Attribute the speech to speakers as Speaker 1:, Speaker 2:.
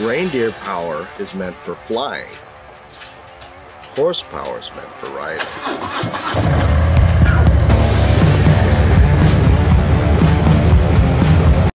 Speaker 1: Reindeer power is meant for flying. Horsepower is meant for riding.